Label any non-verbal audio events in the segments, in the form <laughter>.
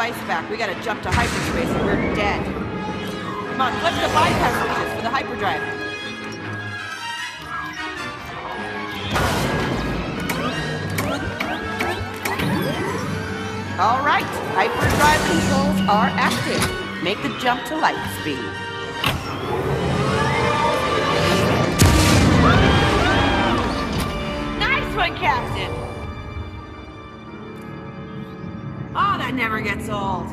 their back. We gotta jump to hyperspace or we're dead. Come on, flip the bypass switches for the hyperdrive. All right, hyperdrive controls are active. Make the jump to light speed. Nice one, Captain. Oh, that never gets old.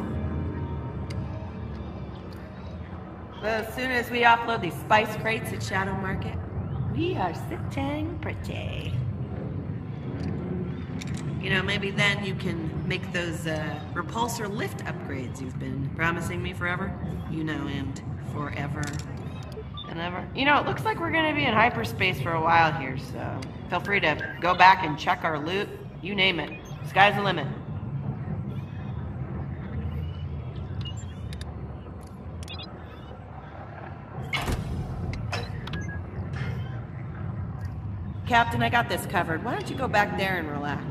Well, as soon as we offload these spice crates at Shadow Market, we are sitting pretty. You know, maybe then you can make those uh, repulsor lift upgrades you've been promising me forever. You know, and forever and ever. You know, it looks like we're gonna be in hyperspace for a while here, so feel free to go back and check our loot. You name it. Sky's the limit. Captain, I got this covered. Why don't you go back there and relax?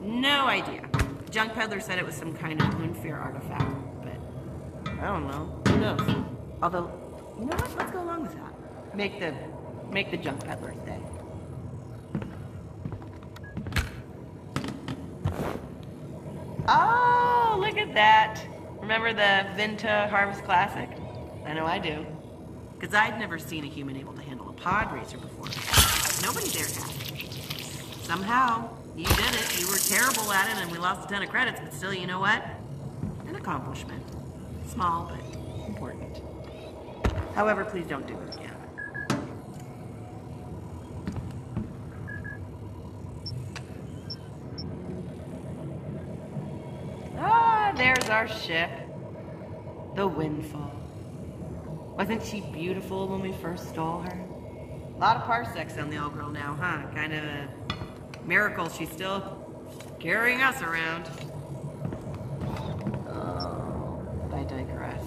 No idea. Junk peddler said it was some kind of Moonfear artifact, but I don't know. Who knows? Although, you know what? Let's go along with that. Make the make the junk peddler stay. Oh, look at that. Remember the Vinta Harvest Classic? I know I do. Because I'd never seen a human able to handle a pod racer before. Nobody there had. Somehow, you did it. You were terrible at it, and we lost a ton of credits, but still, you know what? An accomplishment. Small, but important. However, please don't do it again. Ah, there's our ship. The Windfall. Wasn't she beautiful when we first stole her? A lot of parsecs on the old girl now, huh? Kind of a miracle she's still carrying us around. Oh, I digress.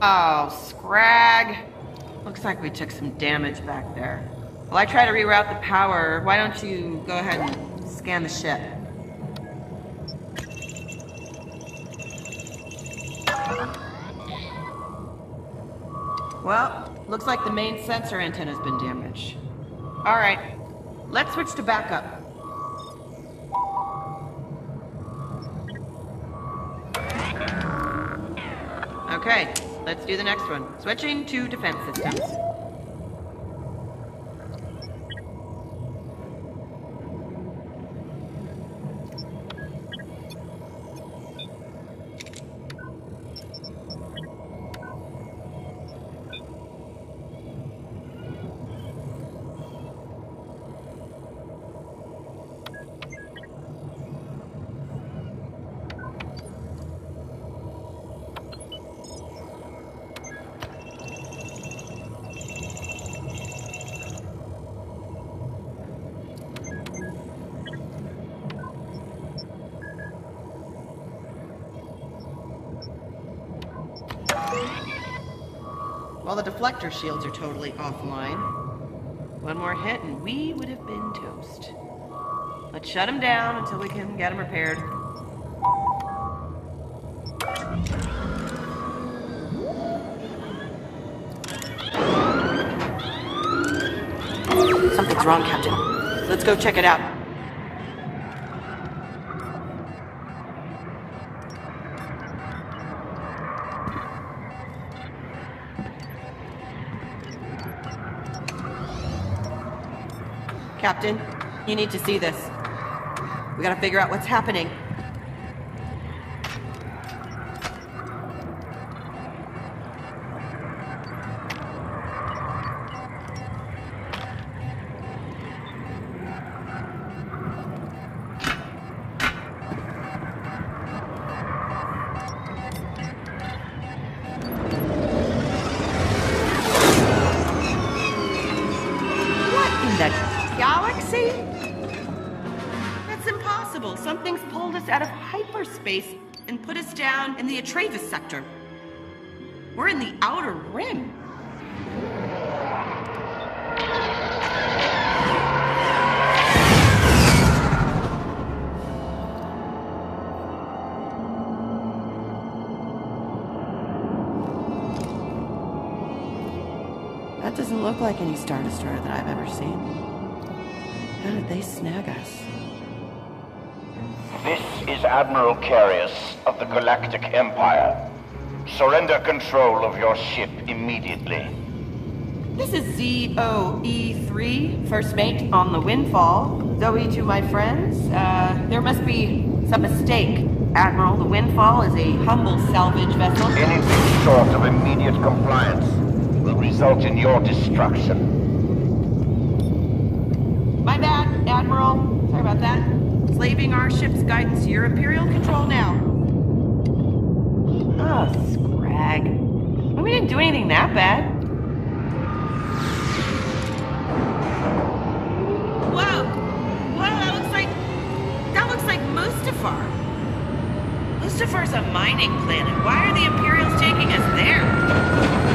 Oh, Scrag. Looks like we took some damage back there. While I try to reroute the power, why don't you go ahead and scan the ship? Looks like the main sensor antenna's been damaged. Alright, let's switch to backup. Okay, let's do the next one. Switching to defense systems. While the deflector shields are totally offline. One more hit and we would have been toast. Let's shut them down until we can get them repaired. Something's wrong, Captain. Let's go check it out. Captain, you need to see this. We gotta figure out what's happening. Hyperspace and put us down in the Atreus sector. We're in the outer rim. That doesn't look like any Star Destroyer that I've ever seen. How did they snag us? This is Admiral Karras of the Galactic Empire. Surrender control of your ship immediately. This is ZO-E3, first mate on the Windfall. Zoe to my friends. Uh, there must be some mistake. Admiral, the Windfall is a humble salvage vessel. Anything short of immediate compliance will result in your destruction. My bad, Admiral. Sorry about that. Slaving our ship's guidance to your Imperial control now. Oh, scrag. Well, we didn't do anything that bad. Whoa! Whoa, that looks like... That looks like Mustafar. Mustafar's a mining planet. Why are the Imperials taking us there?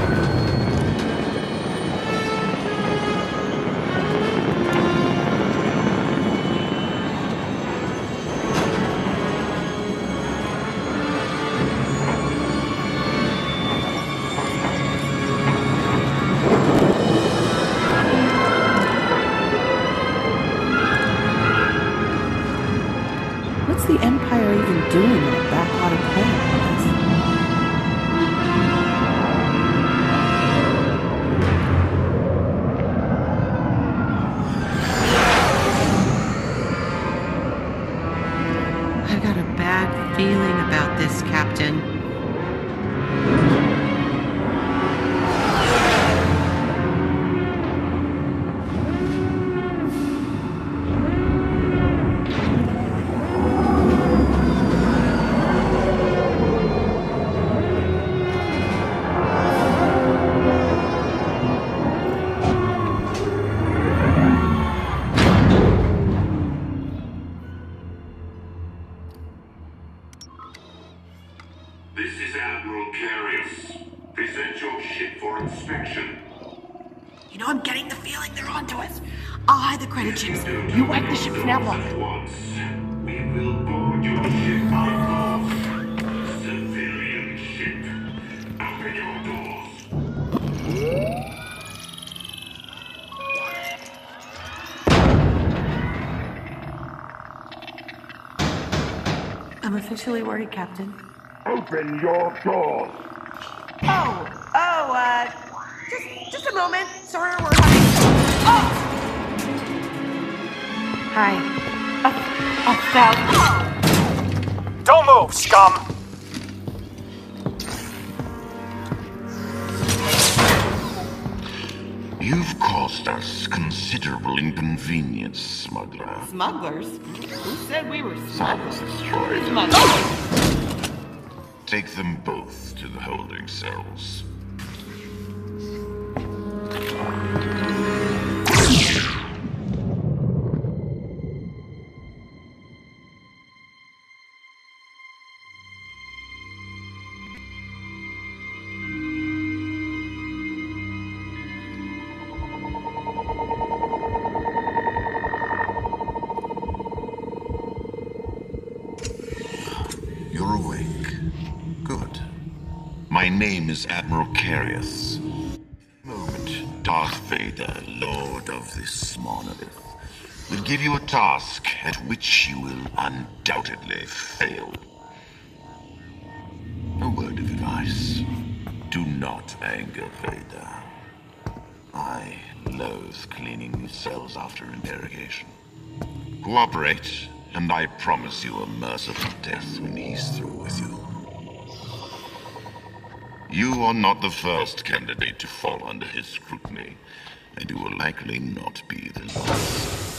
Hide the credit chips. You wipe the ship's nav lock. Once, we will board your ship by force. Civilian ship. Open your doors. I'm officially worried, Captain. Open your doors. Oh, oh, uh, just, just a moment, sir. We're having. Oh! Hi. A, a thousand. Don't move, scum! You've caused us considerable inconvenience, smuggler. Smugglers? Who said we were smugglers? Destroyed. Smugglers. Take them both to the holding cells. Name is Admiral Karras. Moment, Darth Vader, Lord of this monolith, will give you a task at which you will undoubtedly fail. A word of advice. Do not anger Vader. I loathe cleaning these cells after interrogation. Cooperate, and I promise you a merciful death when he's through with you. You are not the first candidate to fall under his scrutiny, and you will likely not be the last.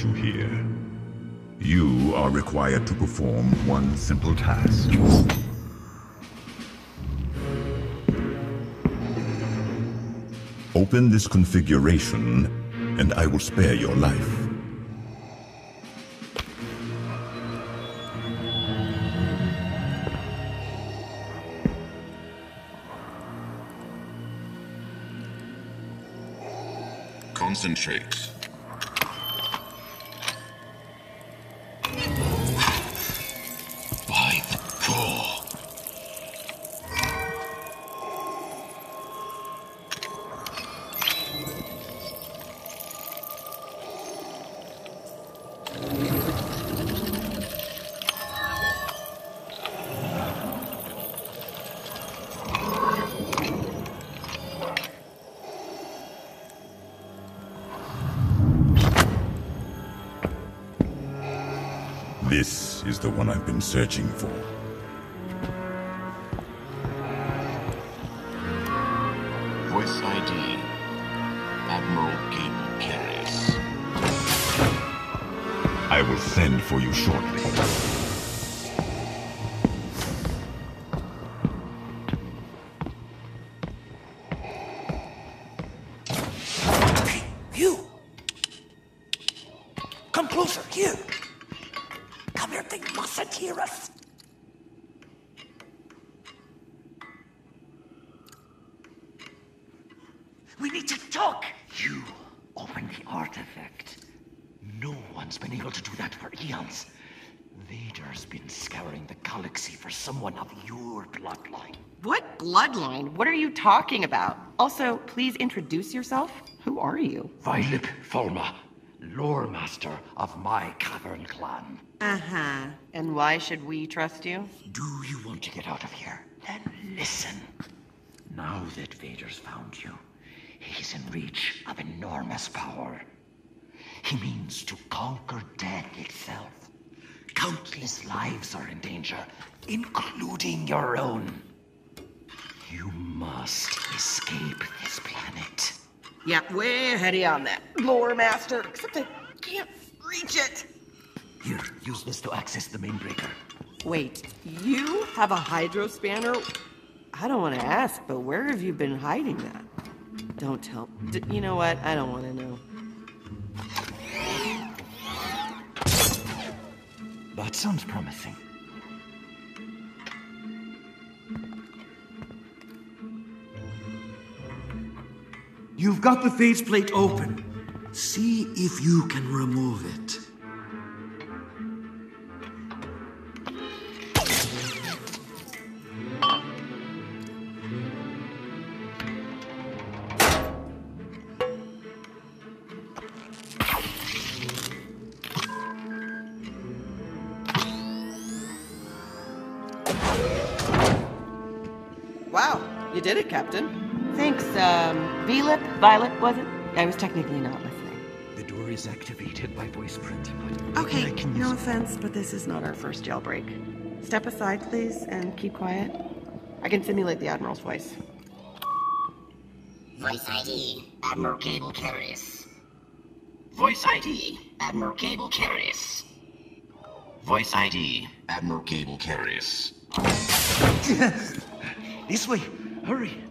Brought you here. You are required to perform one simple task. Open this configuration, and I will spare your life. Concentrate. Searching for. Voice ID. Admiral Gable Karras. I will send for you shortly. Hey, you! Come closer, here! Come here, they mustn't hear us! We need to talk! You open the artifact. No one's been able to do that for eons. Vader's been scouring the galaxy for someone of your bloodline. What bloodline? What are you talking about? Also, please introduce yourself. Who are you? Violet Fulma, lore master of my cavern clan. Uh huh. And why should we trust you? Do you want to get out of here? Then listen. Now that Vader's found you, he's in reach of enormous power. He means to conquer death itself. Countless lives are in danger, including your own. You must escape this planet. Yeah, way ahead of you on that. Lore master. Except I can't reach it. Here, use this to access the main breaker. Wait, you have a hydro spanner? I don't want to ask, but where have you been hiding that? Don't tell. D- you know what? I don't want to know. That sounds promising. You've got the faceplate open. See if you can remove it. Violet? Violet, was it? I was technically not listening. The door is activated by voice print, but I Okay, can no offense, but this is not our first jailbreak. Step aside, please, and keep quiet. I can simulate the Admiral's voice. Voice ID, Admiral Cable Karras. Voice ID, Admiral Cable Karras. Voice ID. Admiral Gable Karras. <laughs> This way, hurry.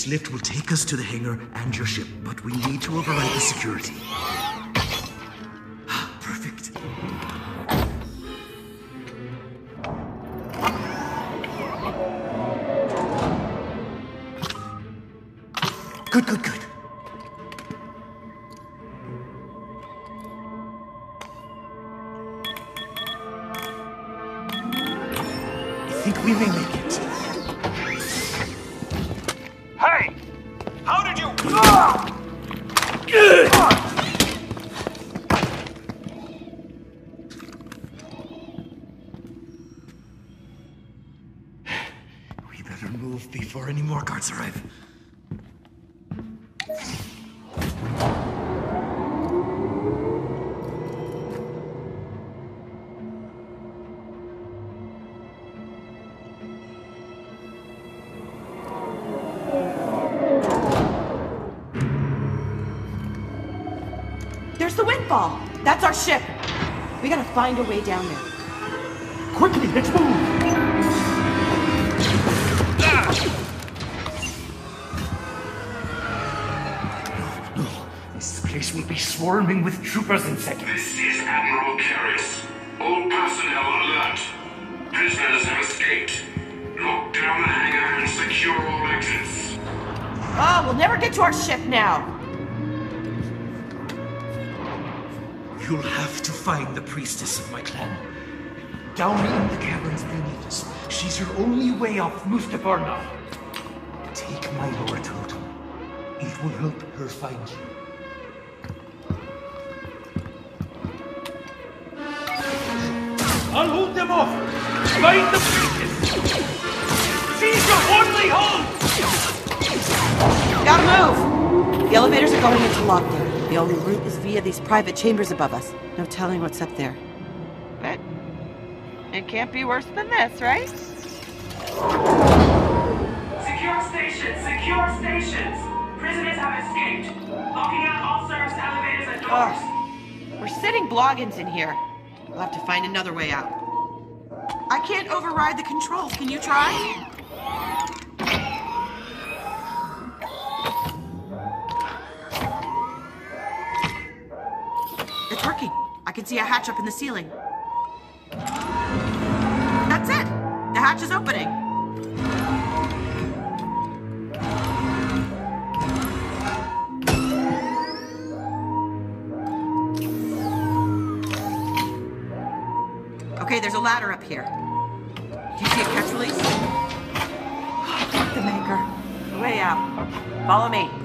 This lift will take us to the hangar and your ship, but we need to override the security. Find a way down there. Quickly, let's move! No, no. This place will be swarming with troopers in seconds. This is Admiral Karras. All personnel alert. Prisoners have escaped. Lock down the hangar and secure all exits. Oh, we'll never get to our ship now. You'll have to find the priestess of my clan. Down in the caverns beneath us. She's your only way off Mustafar now. Take my lore totem. It will help her find you. I'll hold them off! Find the priestess! Seize your only hold! Gotta move! The elevators are going into lockdown. The only route is via these private chambers above us. No telling what's up there. But it can't be worse than this, right? Secure stations! Secure stations! Prisoners have escaped. Locking out all service elevators and doors. Ugh. We're sitting bloggins in here. We'll have to find another way out. I can't override the controls. Can you try? It's working. I can see a hatch up in the ceiling. That's it. The hatch is opening. Okay, there's a ladder up here. Do you see a catch release? Thank <gasps> the maker. Way out. Follow me.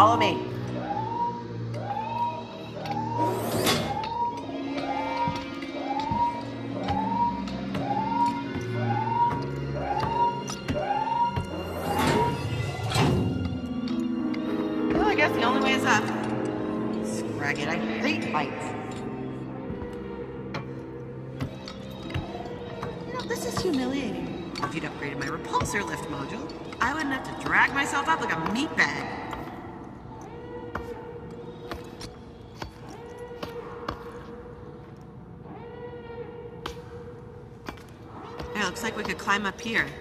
Follow me. Here.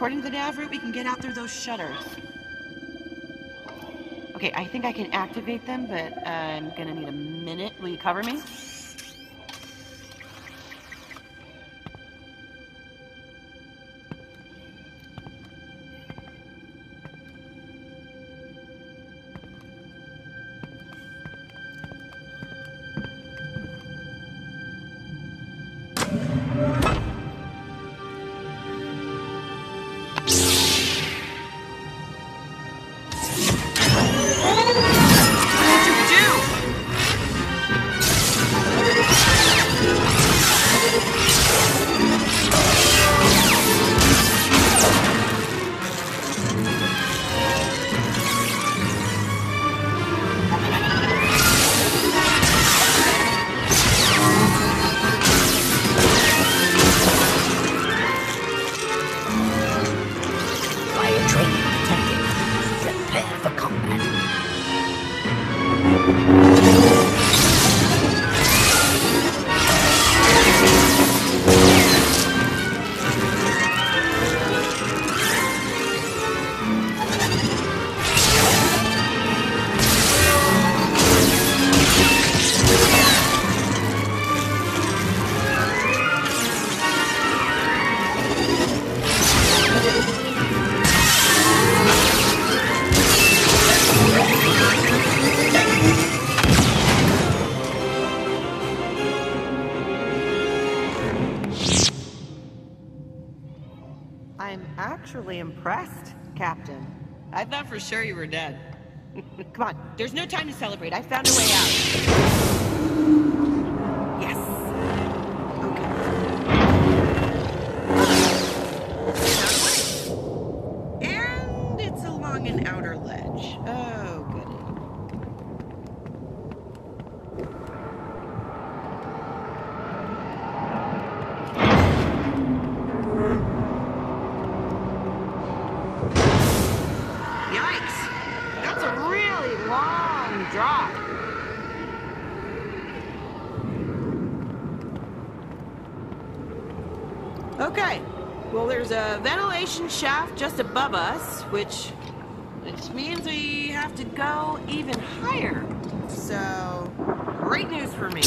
According to the nav route, we can get out through those shutters. Okay, I think I can activate them, but uh, I'm gonna need a minute. Will you cover me? For sure you were dead. Come on, there's no time to celebrate. I found a way out. Okay. Well, there's a ventilation shaft just above us, which which means we have to go even higher. So, great news for me.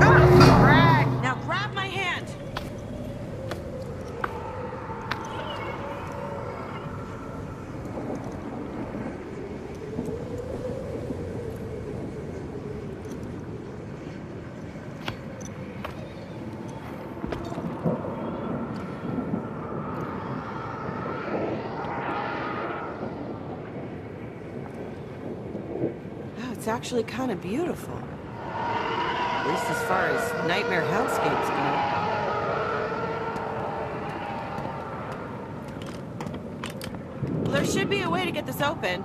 Ah, Brag! Now grab my hand. Oh, it's actually kind of beautiful. At least as far as nightmare hellscapes go. There should be a way to get this open.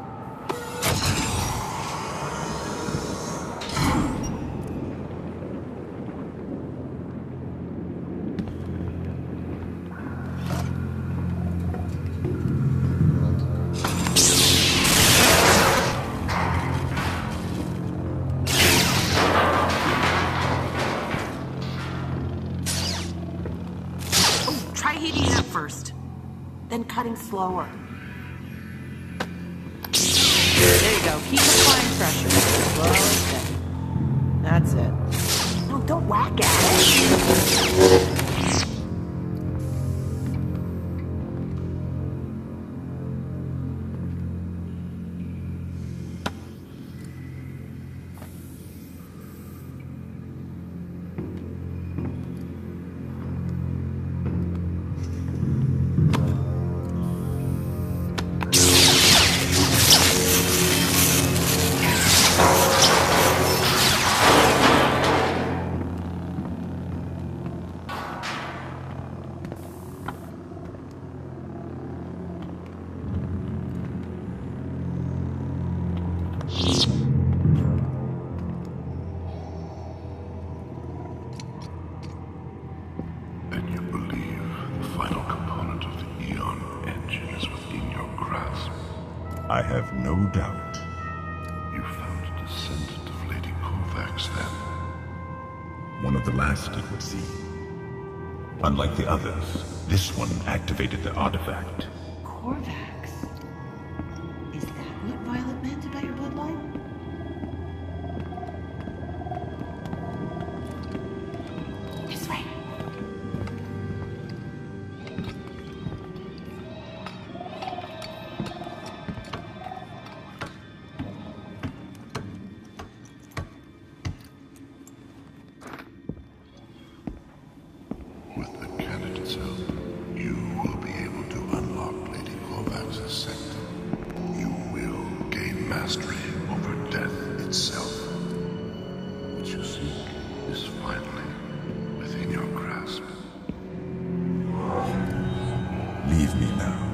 Slower. Leave me now.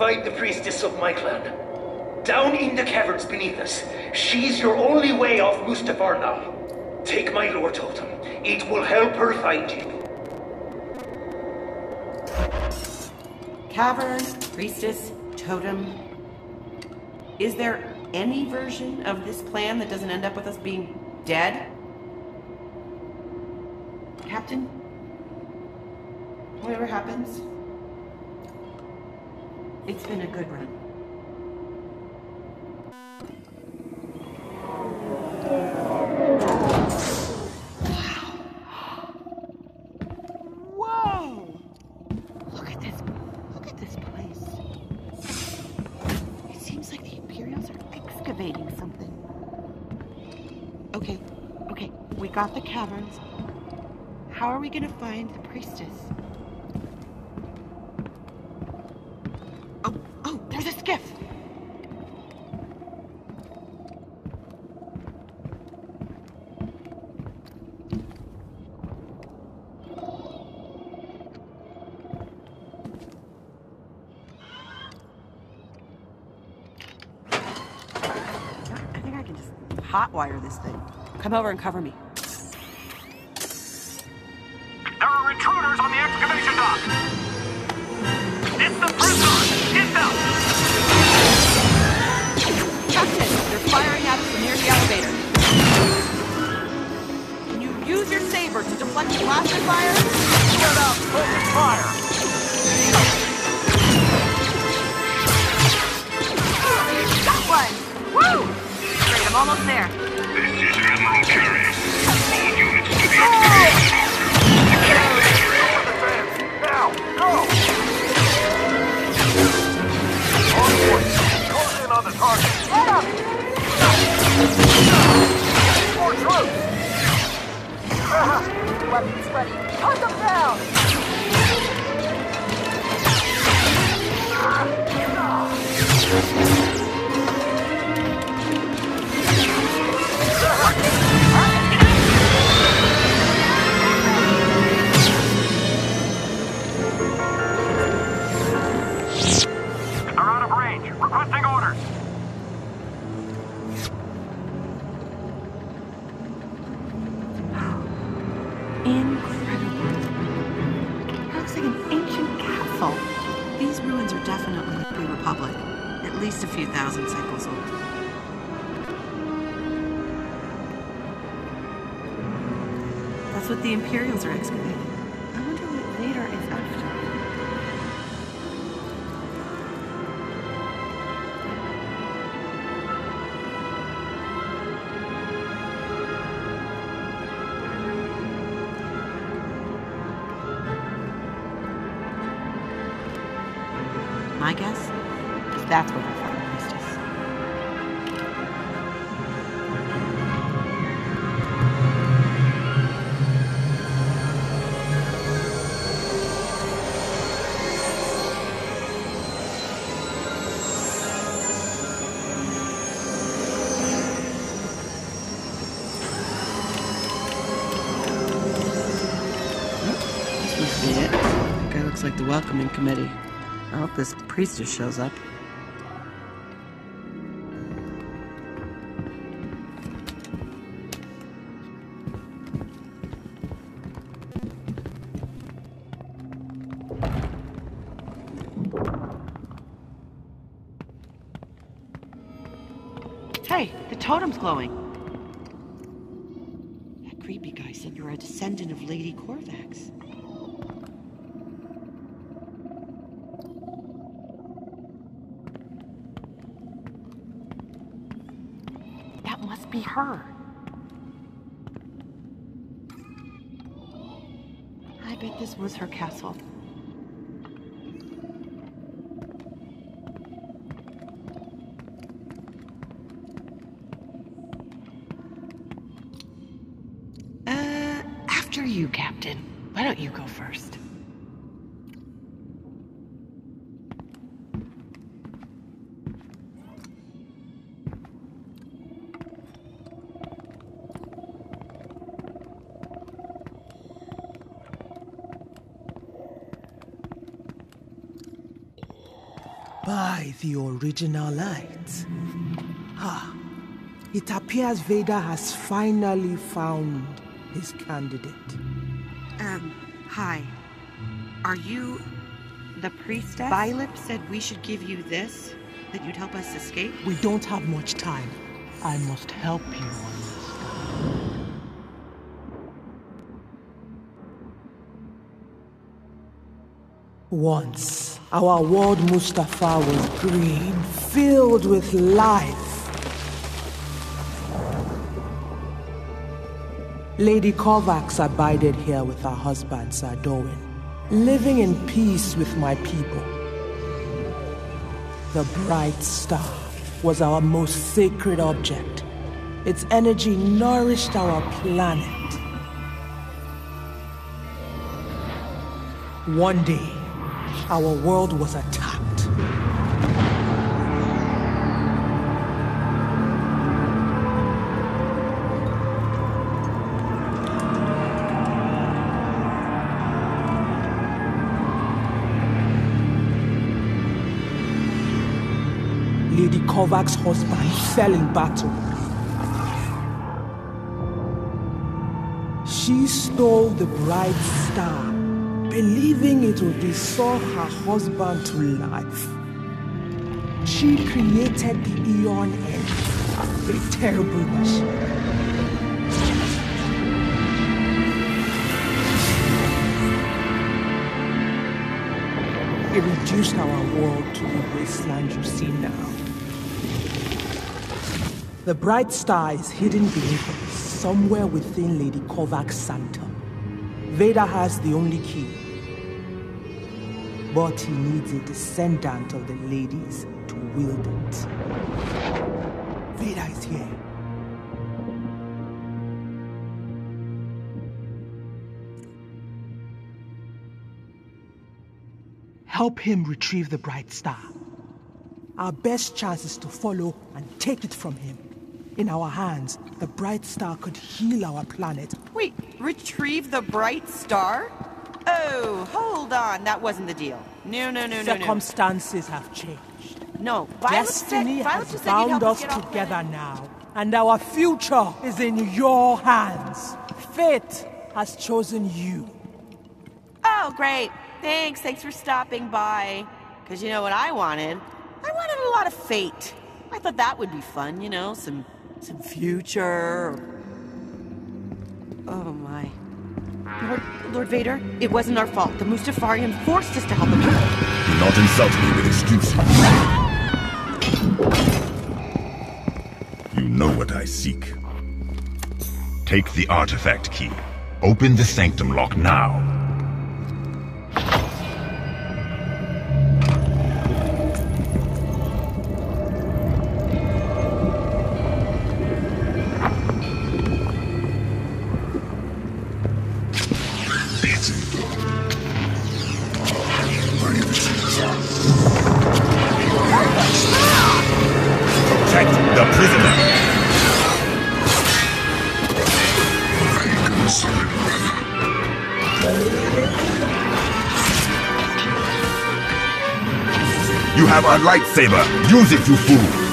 Fight the priestess of my clan. Down in the caverns beneath us. She's your only way off Mustafar now. Take my lore totem. It will help her find you. Cavern, priestess, totem. Is there any version of this plan that doesn't end up with us being dead? Captain? Whatever happens, it's been a good run. Whoa! Look at this. Look at this place. It seems like the Imperials are excavating something. Okay, okay, we got the caverns. How are we gonna find the priestess? Oh, oh, there's a skiff! I think I can just hotwire this thing. Come over and cover me. There are intruders on the excavation dock. It's the prisoner. Get them. Captain, they're firing at us near the elevator. Can you use your saber to deflect the blaster fire? Get up. Focus fire. The welcoming committee. I hope this priestess shows up. Hey, the totem's glowing. That creepy guy said you're a descendant of Lady Corvax. That must be her. I bet this was her castle. Uh, after you, Captain. Why don't you go first? By the original light. Ah, it appears Vader has finally found his candidate. Um, hi. Are you the priestess? Vylip said we should give you this, that you'd help us escape. We don't have much time. I must help you on this. Once, our world Mustafar was green, filled with life. Lady Corvax abided here with her husband, Sir Dowen, living in peace with my people. The bright star was our most sacred object. Its energy nourished our planet. One day, our world was attacked. Lady Corvax's husband fell in battle. She stole the bright star, believing it would restore her husband to life. She created the Eon End, a terrible machine. It reduced our world to the wasteland you see now. The bright star is hidden beneath us, somewhere within Lady Corvax's sanctum. Vader has the only key. But he needs a descendant of the ladies to wield it. Vader is here. Help him retrieve the bright star. Our best chance is to follow and take it from him. In our hands, the bright star could heal our planet. Wait, retrieve the bright star? Oh, hold on. That wasn't the deal. No, no, no, no, no. Circumstances have changed. No, Violet Destiny said, Violet has bound us us together now, and our future is in your hands. Fate has chosen you. Oh, great. Thanks. Thanks for stopping by. Because you know what I wanted? I wanted a lot of fate. I thought that would be fun, you know, some some future. Oh my. Lord, Lord Vader, it wasn't our fault. The Mustafarian forced us to help him. Do not insult me with excuses. You know what I seek. Take the artifact key. Open the sanctum lock now. Lightsaber. Use it, you fool.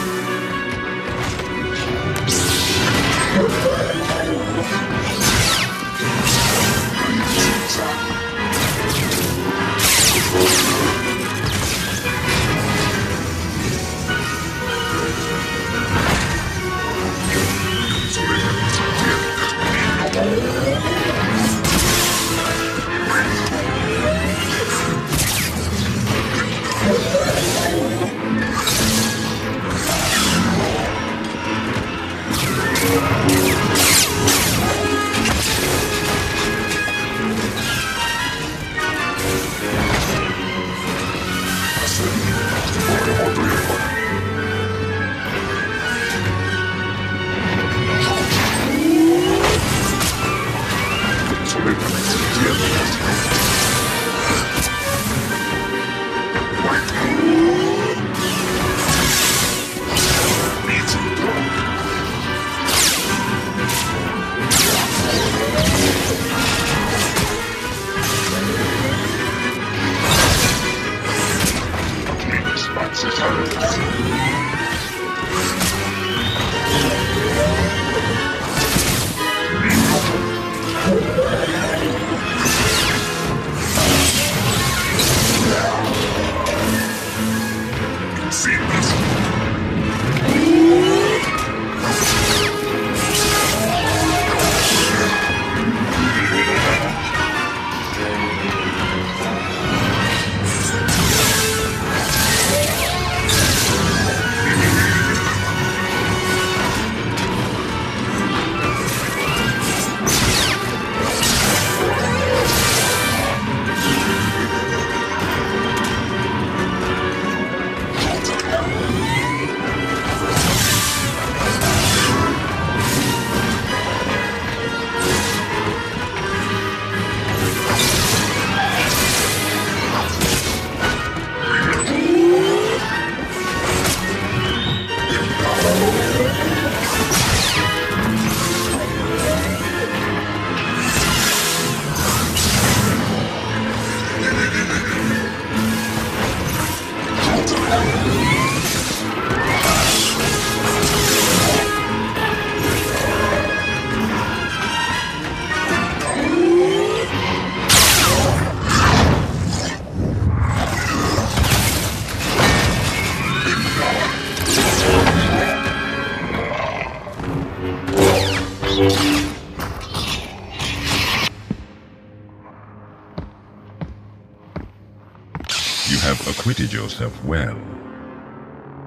You have acquitted yourself well.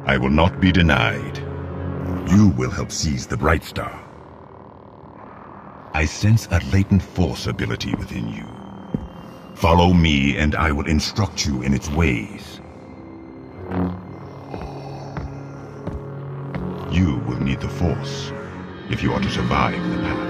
I will not be denied. You will help seize the Bright Star. I sense a latent force ability within you. Follow me, and I will instruct you in its ways. You will need the Force if you are to survive the path.